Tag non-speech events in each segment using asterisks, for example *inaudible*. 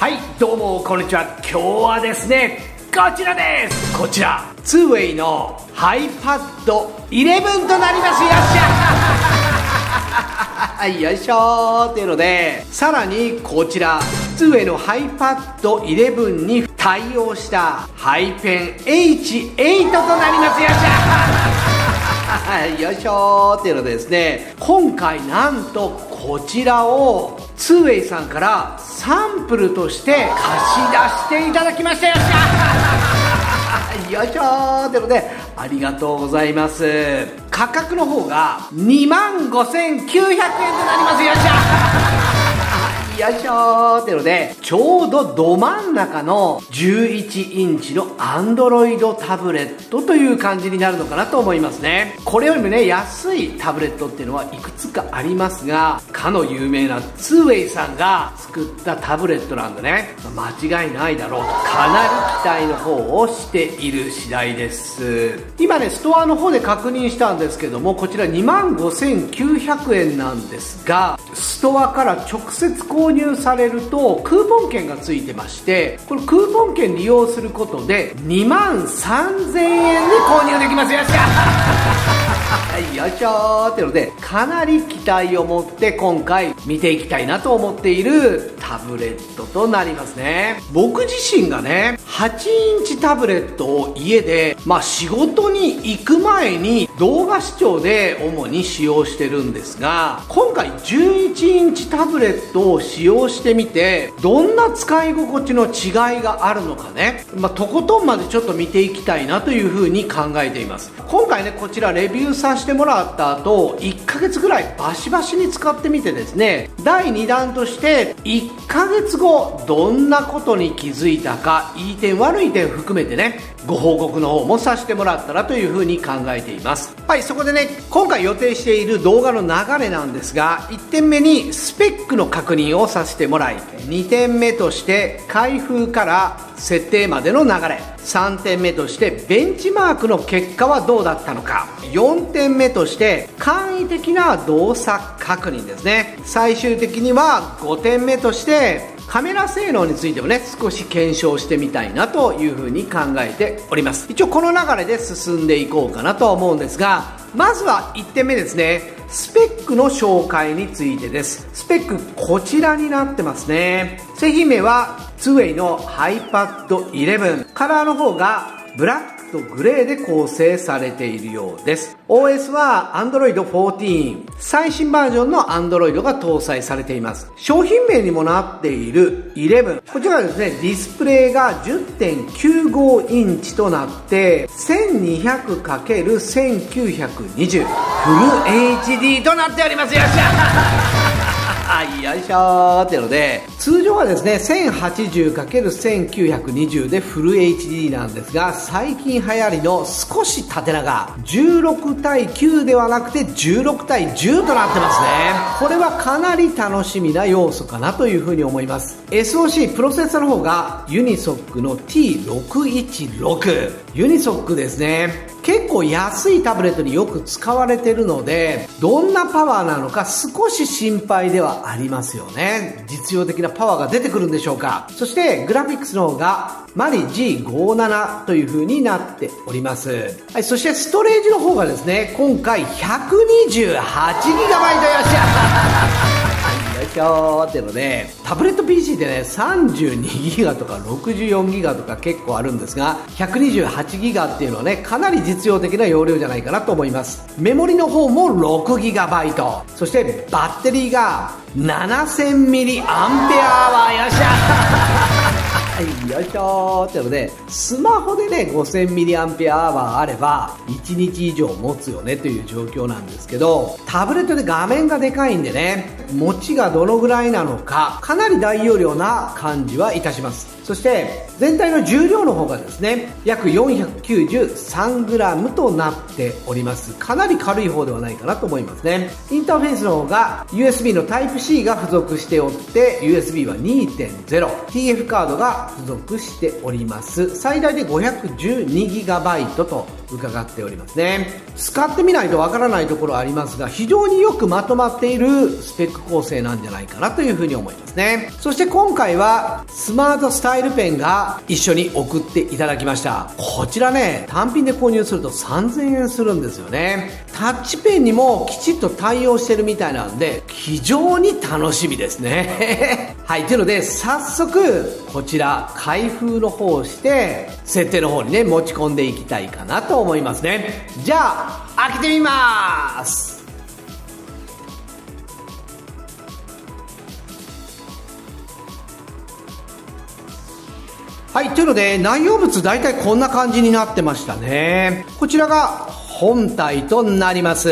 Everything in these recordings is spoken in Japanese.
はいどうもこんにちは。今日はですねこちらです。こちら 2way の iPad11 となります。よっしゃ。*laughs* はいよいしょというのでさらにこちら 2way の iPad11 に対応したハイペン H8 となります。よっしゃ。*laughs* よいしょっていうのでですね今回なんとこちらを 2way さんからサンプルとして貸し出していただきましたよっしゃ *laughs* よいしょー。ということでありがとうございます。価格の方が2万5900円となりますよっしゃよいしょーっていうので、ちょうどど真ん中の11インチの Android タブレットという感じになるのかなと思いますね。これよりもね、安いタブレットっていうのはいくつかありますが、かの有名な 2way さんが作ったタブレットなんでね、間違いないだろうと、かなり期待の方をしている次第です。今ね、ストアの方で確認したんですけども、こちら2万5900円なんですが、ストアから直接購購入されるとクーポン券がついてましてこのクーポン券利用することで2万3000円で購入できます。よっしゃ！*laughs* よいしょっていうのでかなり期待を持って今回見ていきたいなと思っているタブレットとなりますね。僕自身がね8インチタブレットを家でまあ仕事に行く前に動画視聴で主に使用してるんですが今回11インチタブレットを使用してみてどんな使い心地の違いがあるのかね、まあ、とことんまでちょっと見ていきたいなというふうに考えています。今回ねこちらレビューさせてもらった後1ヶ月ぐらいバシバシに使ってみてですね第2弾として1 1ヶ月後どんなことに気づいたかいい点悪い点含めてねご報告の方もさせてもらったらというふうに考えています。はいそこでね今回予定している動画の流れなんですが1点目にスペックの確認をさせてもらい2点目として開封から設定までの流れ。3点目としてベンチマークの結果はどうだったのか。4点目として簡易的な動作確認ですね。最終的には5点目としてカメラ性能についてもね少し検証してみたいなというふうに考えております。一応この流れで進んでいこうかなと思うんですがまずは1点目ですね。スペックの紹介についてです。スペックこちらになってますね。製品名は 2way の iPad11 カラーの方がブラックとグレーで構成されているようです。OS は Android 14最新バージョンの Android が搭載されています。商品名にもなっている11こちらはですねディスプレイが10.95インチとなって 1200×1920 フル HD となっております。よっしゃ！はいよいしょーっていうので通常はですね 1080×1920 でフル HD なんですが最近流行りの少し縦長16対9ではなくて16対10となってますね。これはかなり楽しみな要素かなというふうに思います。SOC プロセッサの方がユニソックの T616 ユニソックですね。結構安いタブレットによく使われてるのでどんなパワーなのか少し心配ではありますよね。実用的なパワーが出てくるんでしょうか。そしてグラフィックスの方がマリ G57 という風になっております、はい、そしてストレージの方がですね今回 128GB よっしゃしょーっていうのでタブレット PC でね32ギガとか64ギガとか結構あるんですが128ギガっていうのはねかなり実用的な容量じゃないかなと思います。メモリの方も6ギガバイト。そしてバッテリーが7000ミリアンペアはよっしゃ！はいよいしょー。ってのでスマホでね 5000mAh あれば1日以上持つよねという状況なんですけどタブレットで画面がでかいんでね持ちがどのぐらいなのかかなり大容量な感じはいたします。そして全体の重量の方がですね約 493g となっております。かなり軽い方ではないかなと思いますね。インターフェースの方が USB の Type-C が付属しておって USB は 2.0TF カードが付属しております。最大で 512GB と伺っておりますね。使ってみないとわからないところありますが非常によくまとまっているスペック構成なんじゃないかなというふうに思いますね。そして今回はスマートスタイルペンが一緒に送っていただきました。こちらね単品で購入すると3000円するんですよね。タッチペンにもきちっと対応してるみたいなんで非常に楽しみですね。*laughs* はいというので早速こちら開封の方をして設定の方にね持ち込んでいきたいかなと思いますねじゃあ開けてみますはい、というので内容物大体こんな感じになってましたね。こちらが本体となります。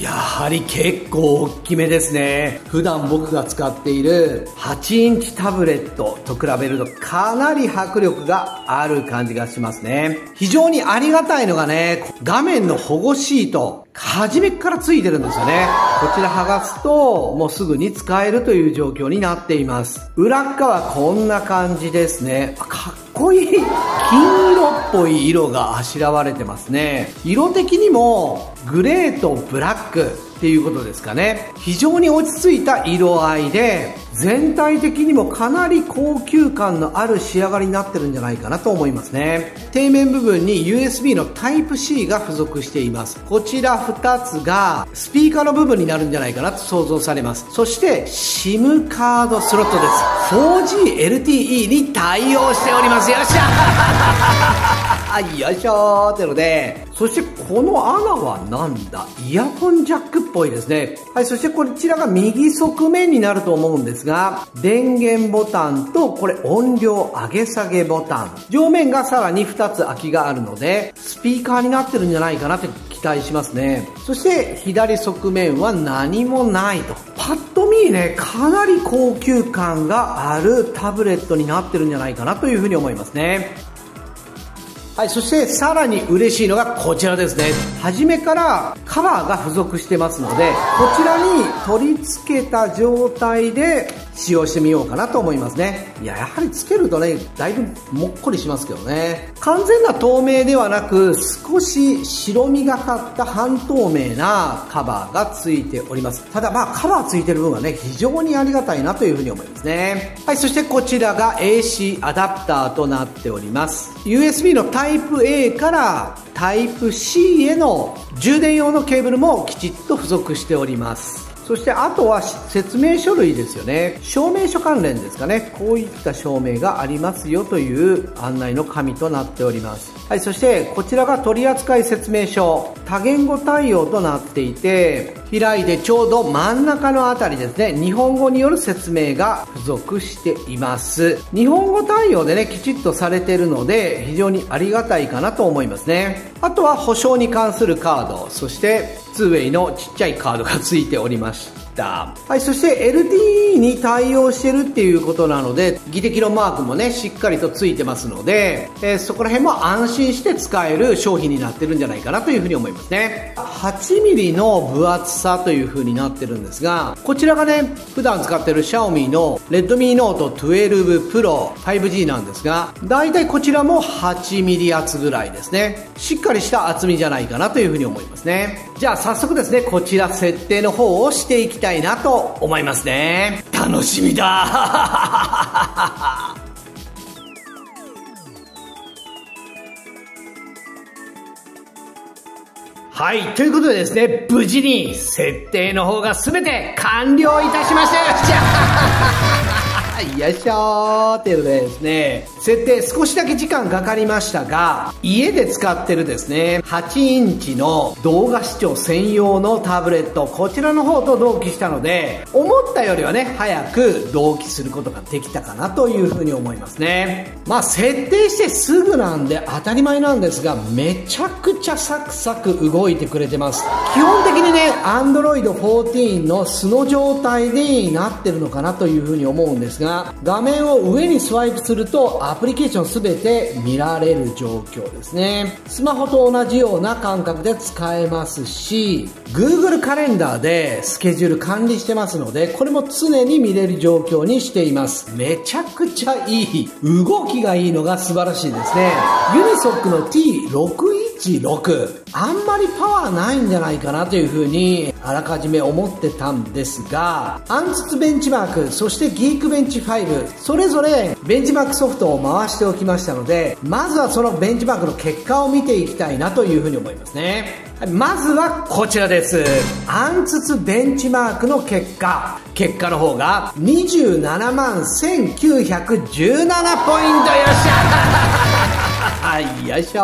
やはり結構大きめですね。普段僕が使っている8インチタブレットと比べるとかなり迫力がある感じがしますね。非常にありがたいのがね、画面の保護シート、初めから付いてるんですよね。こちら剥がすと、もうすぐに使えるという状況になっています。裏側こんな感じですね。かっこいい金色っぽい色があしらわれてますね。色的にもグレーとブラックっていうことですかね。非常に落ち着いた色合いで、全体的にもかなり高級感のある仕上がりになってるんじゃないかなと思いますね。底面部分に USB の Type-C が付属しています。こちら2つがスピーカーの部分になるんじゃないかなと想像されます。そして SIM カードスロットです。4G LTE に対応しております。よっしゃ! *laughs* よいしょーというのでそしてこの穴はなんだ?イヤホンジャックっぽいですね。はいそしてこちらが右側面になると思うんですが、電源ボタンと、これ音量上げ下げボタン。上面がさらに2つ空きがあるので、スピーカーになってるんじゃないかなって期待しますね。そして左側面は何もないと。パッと見ね、かなり高級感があるタブレットになってるんじゃないかなというふうに思いますね。はい、そしてさらに嬉しいのがこちらですね。初めからカバーが付属してますので、こちらに取り付けた状態で使用してみようかなと思いますね。いや、やはりつけるとね、だいぶもっこりしますけどね。完全な透明ではなく、少し白みがかった半透明なカバーがついております。ただまあカバーついてる分はね、非常にありがたいなというふうに思いますね。はい、そしてこちらが AC アダプターとなっております。USB のタイタイプ A からタイプ C への充電用のケーブルもきちっと付属しております。そしてあとは説明書類ですよね。証明書関連ですかね。こういった証明がありますよという案内の紙となっております。はいそしてこちらが取扱説明書。多言語対応となっていて開いてちょうど真ん中のあたりですね。日本語による説明が付属しています。日本語対応でねきちっとされてるので非常にありがたいかなと思いますね。あとは保証に関するカード。そして 2way のちっちゃいカードが付いておりました。はいそして LTE に対応してるっていうことなので技的のマークもねしっかりと付いてますので、えー、そこら辺も安心して使える商品になってるんじゃないかなというふうに思いますね。8mm の分厚さという風になってるんですがこちらがね普段使ってる Xiaomi の Redmi Note 12 Pro 5G なんですがだいたいこちらも 8mm 厚ぐらいですね。しっかりした厚みじゃないかなという風に思いますね。じゃあ早速ですねこちら設定の方をしていきたいなと思いますね楽しみだ *laughs* はい。ということでですね、無事に設定の方が全て完了いたしましたよっしゃよ *laughs* いしょーということでですね、設定少しだけ時間かかりましたが、家で使ってるですね、8インチの動画視聴専用のタブレット、こちらの方と同期したので、思ったよりはね、早く同期することができたかなというふうに思いますね。まあ、設定してすぐなんで当たり前なんですが、めちゃくちゃサクサク動いてくれてます。基本的にね、Android 14の素の状態になってるのかなというふうに思うんですが、画面を上にスワイプするとア、プリケーション全て見られる状況ですね。スマホと同じような感覚で使えますし、Google カレンダーでスケジュール管理してますので、これも常に見れる状況にしています。めちゃくちゃいい。動きがいいのが素晴らしいですね。ユニソックの t 6。あんまりパワーないんじゃないかなというふうにあらかじめ思ってたんですが、アンツツベンチマーク、そしてギークベンチ5、それぞれベンチマークソフトを回しておきましたので、まずはそのベンチマークの結果を見ていきたいなというふうに思いますね。まずはこちらです。アンツツベンチマークの結果。結果の方が27万1917ポイントよっしゃよいしょ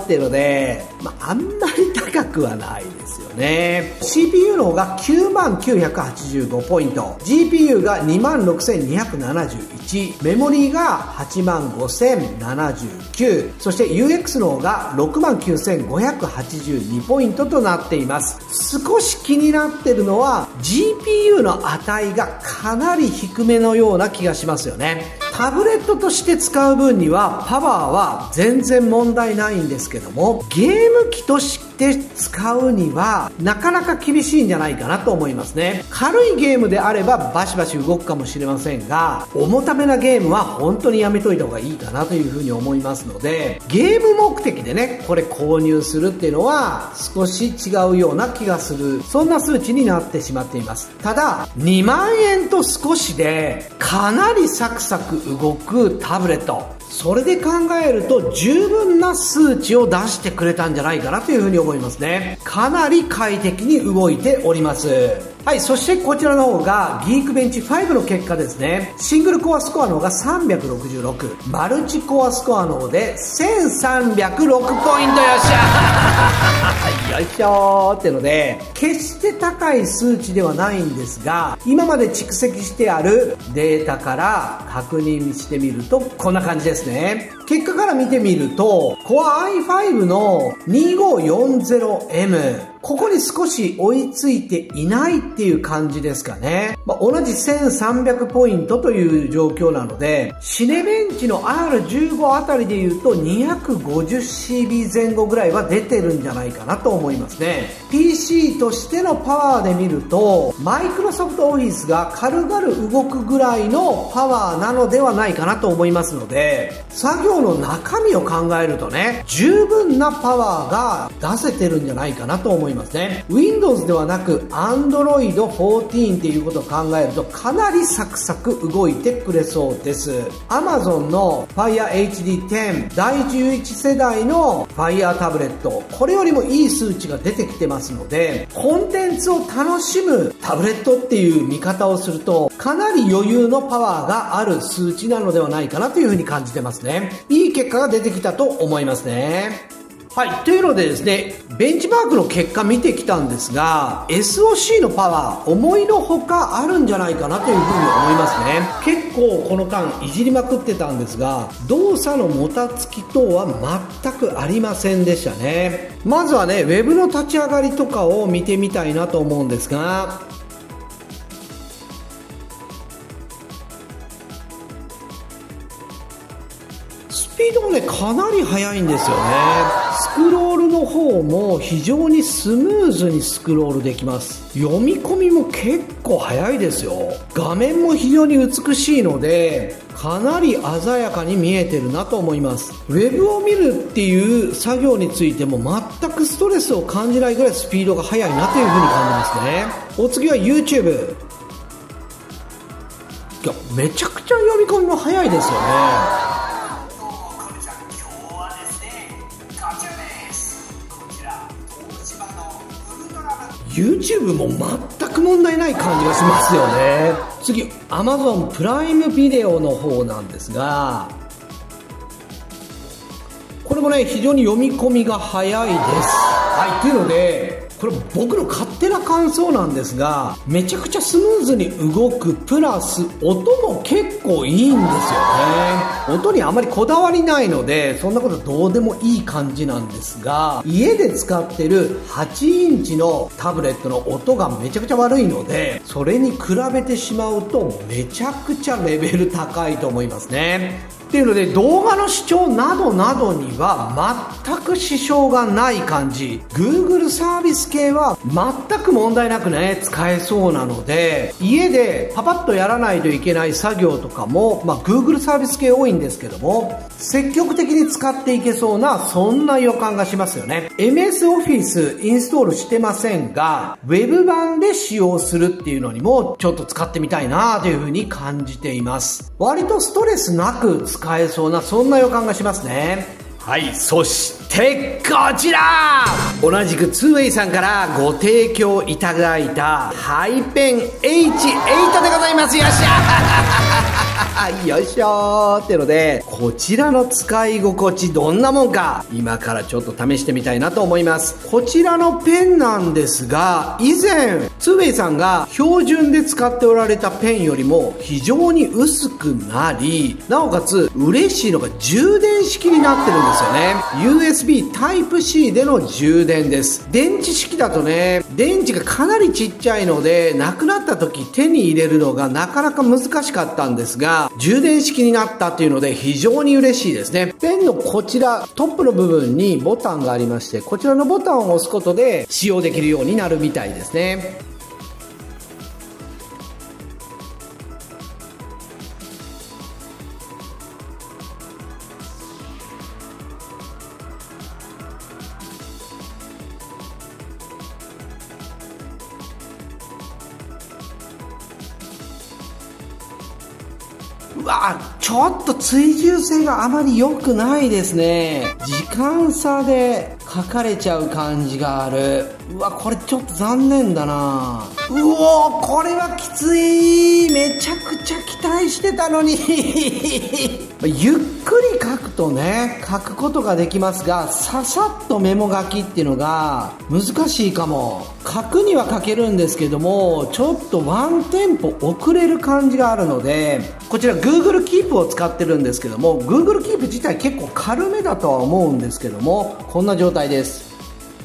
ーっていうので、まあ、あんまり高くはないですよね。CPU の方が9万985ポイント。GPU が2万6271メモリーが8万5079そして UX の方が6万9582ポイントとなっています。少し気になってるのは GPU の値がかなり低めのような気がしますよね。タブレットとして使う分にはパワーは全然問題ないんですけどもゲーム機として使うにはなかなか厳しいんじゃないかなと思いますね。軽いゲームであればバシバシ動くかもしれませんが重ためなゲームは本当にやめといた方がいいかなというふうに思いますのでゲーム目的でねこれ購入するっていうのは少し違うような気がする。そんな数値になってしまっています。ただ2万円と少しでかなりサクサク動くタブレット。それで考えると十分な数値を出してくれたんじゃないかなというふうに思いますね。かなり快適に動いております。はい、そしてこちらの方がギークベンチ5の結果ですね。シングルコアスコアの方が366、マルチコアスコアの方で1306ポイントよっしゃ。よいしょーってので、決して高い数値ではないんですが、今まで蓄積してあるデータから確認してみるとこんな感じです。ね。結果から見てみると、Core i5 の 2540M ここに少し追いついていないっていう感じですかね。まあ、同じ1300ポイントという状況なので、シネベンチの R15 あたりで言うと 250CB 前後ぐらいは出てるんじゃないかなと思いますね。PC としてのパワーで見ると、マイクロソフトオフィスが軽々動くぐらいのパワーなのではないかなと思いますので、作業の中身を考えるとね、十分なパワーが出せてるんじゃないかなと思います。ね。Windows ではなく Android 14っていうことを考えるとかなりサクサク動いてくれそうです。Amazon の Fire HD10 第11世代の Fire タブレット。これよりもいい数値が出てきてますのでコンテンツを楽しむタブレットっていう見方をするとかなり余裕のパワーがある数値なのではないかなというふうに感じてますね。いい結果が出てきたと思いますねはい。というのでですね、ベンチマークの結果見てきたんですが、SOC のパワー、思いのほかあるんじゃないかなというふうに思いますね。結構この間いじりまくってたんですが、動作のもたつき等は全くありませんでしたね。まずはね、Web の立ち上がりとかを見てみたいなと思うんですが、ドもねかなり速いんですよね。スクロールの方も非常にスムーズにスクロールできます。読み込みも結構早いですよ。画面も非常に美しいのでかなり鮮やかに見えてるなと思います。ウェブを見るっていう作業についても全くストレスを感じないぐらいスピードが速いなというふうに感じますね。お次は YouTube いやめちゃくちゃ読み込みも早いですよね。YouTube も全く問題ない感じがしますよね。次 Amazon プライムビデオの方なんですがこれもね非常に読み込みが早いです。はいというのでこれ僕の勝手な感想なんですがめちゃくちゃスムーズに動くプラス音も結構いいんですよね。音にあまりこだわりないのでそんなことどうでもいい感じなんですが家で使ってる8インチのタブレットの音がめちゃくちゃ悪いのでそれに比べてしまうとめちゃくちゃレベル高いと思いますね。っていうので動画の視聴などなどには全く支障がない感じ。Google サービス系は全く問題なくね使えそうなので家でパパッとやらないといけない作業とかも、まあ、Google サービス系多いんですけども積極的に使っていけそうなそんな予感がしますよね。MS Office インストールしてませんが Web 版で使用するっていうのにもちょっと使ってみたいなというふうに感じています。割とストレスなく使使えそうなそんな予感がしますね。はいそしてこちら。同じく 2way さんからご提供いただいたハイペン H8 でございます。よっしゃ。*laughs* よいしょー。ってのでこちらの使い心地どんなもんか今からちょっと試してみたいなと思います。こちらのペンなんですが以前ツーウェイさんが標準で使っておられたペンよりも非常に薄くなりなおかつ嬉しいのが充電式になってるんですよね。US Type-C での充電です。電池式だとね電池がかなりちっちゃいのでなくなった時手に入れるのがなかなか難しかったんですが充電式になったっていうので非常に嬉しいですね。ペンのこちらトップの部分にボタンがありましてこちらのボタンを押すことで使用できるようになるみたいですね。うわちょっと追従性があまり良くないですね。時間差で書かれちゃう感じがある。うわこれちょっと残念だな。うおこれはきつい。めちゃくちゃ期待してたのに。ゆっくり書くとね書くことができますがささっとメモ書きっていうのが難しいかも。書くには書けるんですけどもちょっとワンテンポ遅れる感じがあるのでこちら Google Keep を使ってるんですけども Google Keep 自体結構軽めだとは思うんですけどもこんな状態です。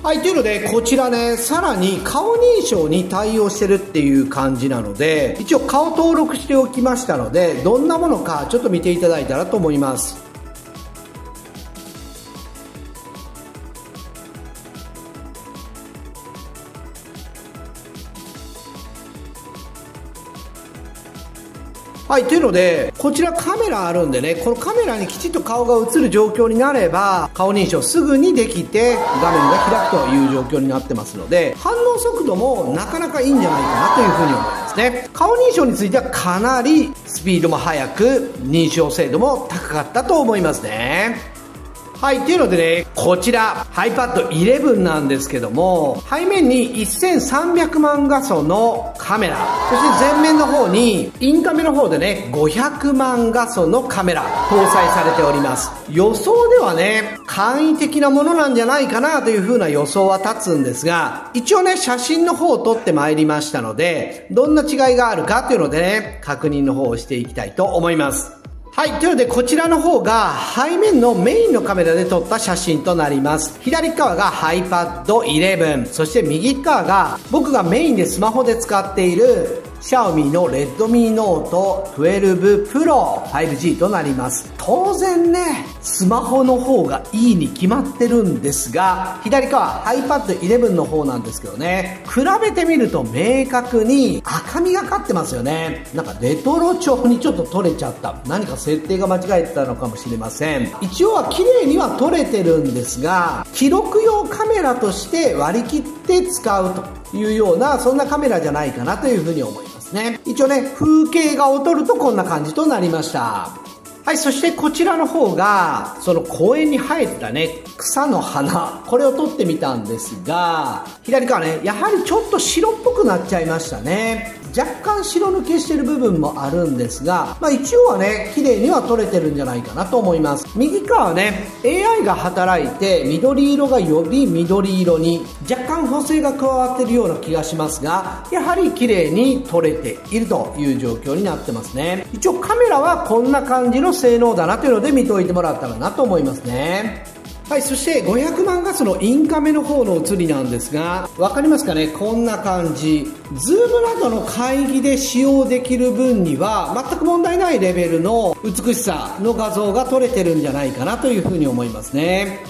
はいというのでこちらねさらに顔認証に対応してるっていう感じなので一応顔登録しておきましたのでどんなものかちょっと見ていただいたらと思います。はい、というので、こちらカメラあるんでね、このカメラにきちっと顔が映る状況になれば、顔認証すぐにできて、画面が開くという状況になってますので、反応速度もなかなかいいんじゃないかなというふうに思いますね。顔認証についてはかなりスピードも速く、認証精度も高かったと思いますね。はい、っていうのでね、こちら、iPad 11なんですけども、背面に1300万画素のカメラ、そして前面の方に、インカメの方でね、500万画素のカメラ、搭載されております。予想ではね、簡易的なものなんじゃないかなという風な予想は立つんですが、一応ね、写真の方を撮ってまいりましたので、どんな違いがあるかっていうのでね、確認の方をしていきたいと思います。はい、というのでこちらの方が背面のメインのカメラで撮った写真となります。左側が iPad 11、そして右側が僕がメインでスマホで使っているシャオミの Redmi Note 12 Pro 5G となります。当然ね、スマホの方がいいに決まってるんですが、左側 iPad 11の方なんですけどね、比べてみると明確に赤みがかってますよね。なんかレトロ調にちょっと撮れちゃった。何か設定が間違えてたのかもしれません。一応は綺麗には撮れてるんですが、記録用カメラとして割り切って使うというような、そんなカメラじゃないかなというふうに思います。ですね。一応ね、風景画を撮るとこんな感じとなりました。はい、そしてこちらの方が、その公園に生えたね、草の花、これを撮ってみたんですが、左側ね、やはりちょっと白っぽくなっちゃいましたね。若干白抜けしてる部分もあるんですが、まあ、一応はね綺麗には撮れてるんじゃないかなと思います。右側はね AI が働いて緑色がより緑色に若干補正が加わってるような気がしますがやはり綺麗に撮れているという状況になってますね。一応カメラはこんな感じの性能だなというので見といてもらったらなと思いますねはい、そして500万画素のインカメの方の写りなんですが、わかりますかねこんな感じ。ズームなどの会議で使用できる分には、全く問題ないレベルの美しさの画像が撮れてるんじゃないかなというふうに思いますね。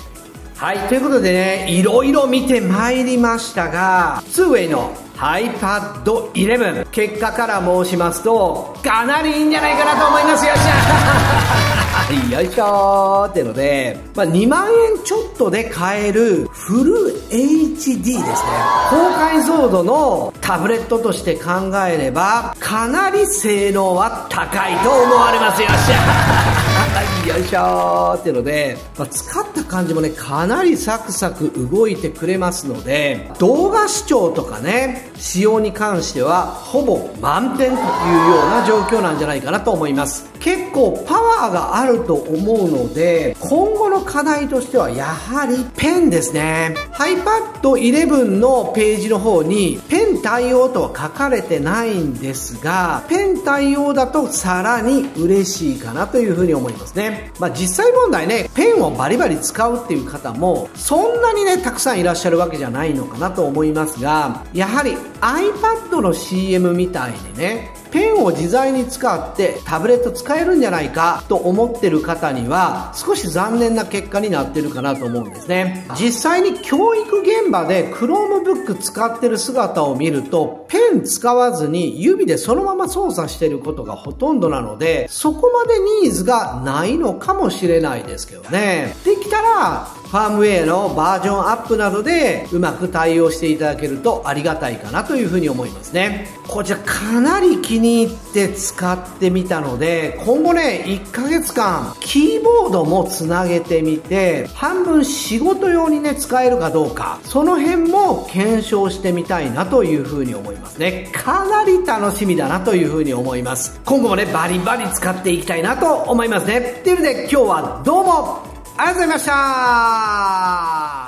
はい、ということでね、いろいろ見てまいりましたが、ツーウェイの iPad 11結果から申しますとかなりいいんじゃないかなと思います。よっしゃ。*laughs* よいしょー。ってので、まあ、2万円ちょっとで買えるフル HD ですね。高解像度のタブレットとして考えればかなり性能は高いと思われます。よっしゃ。はいよいしょーっていうので、まあ、使った感じもね、かなりサクサク動いてくれますので、動画視聴とかね、使用に関しては、ほぼ満点というような状況なんじゃないかなと思います。結構パワーがあると思うので、今後の課題としてはやはりペンですね。iPad 11のページの方にペン対応とは書かれてないんですが、ペン対応だとさらに嬉しいかなというふうに思いますね。まあ実際問題ね、ペンをバリバリ使うっていう方もそんなにね、たくさんいらっしゃるわけじゃないのかなと思いますが、やはり iPad の CM みたいにね、ペンを自在に使ってタブレット使えるんじゃないかと思ってる方には少し残念な結果になってるかなと思うんですね。実際に教育現場で Chromebook 使ってる姿を見るとペン使わずに指でそのまま操作してることがほとんどなのでそこまでニーズがないのかもしれないですけどね。できたらファームウェイのバージョンアップなどでうまく対応していただけるとありがたいかなというふうに思いますね。こちらかなり気に入って使ってみたので今後ね1ヶ月間キーボードもつなげてみて半分仕事用にね使えるかどうかその辺も検証してみたいなというふうに思いますね。かなり楽しみだなというふうに思います。今後もねバリバリ使っていきたいなと思いますね。というので今日はどうもありがとうございました。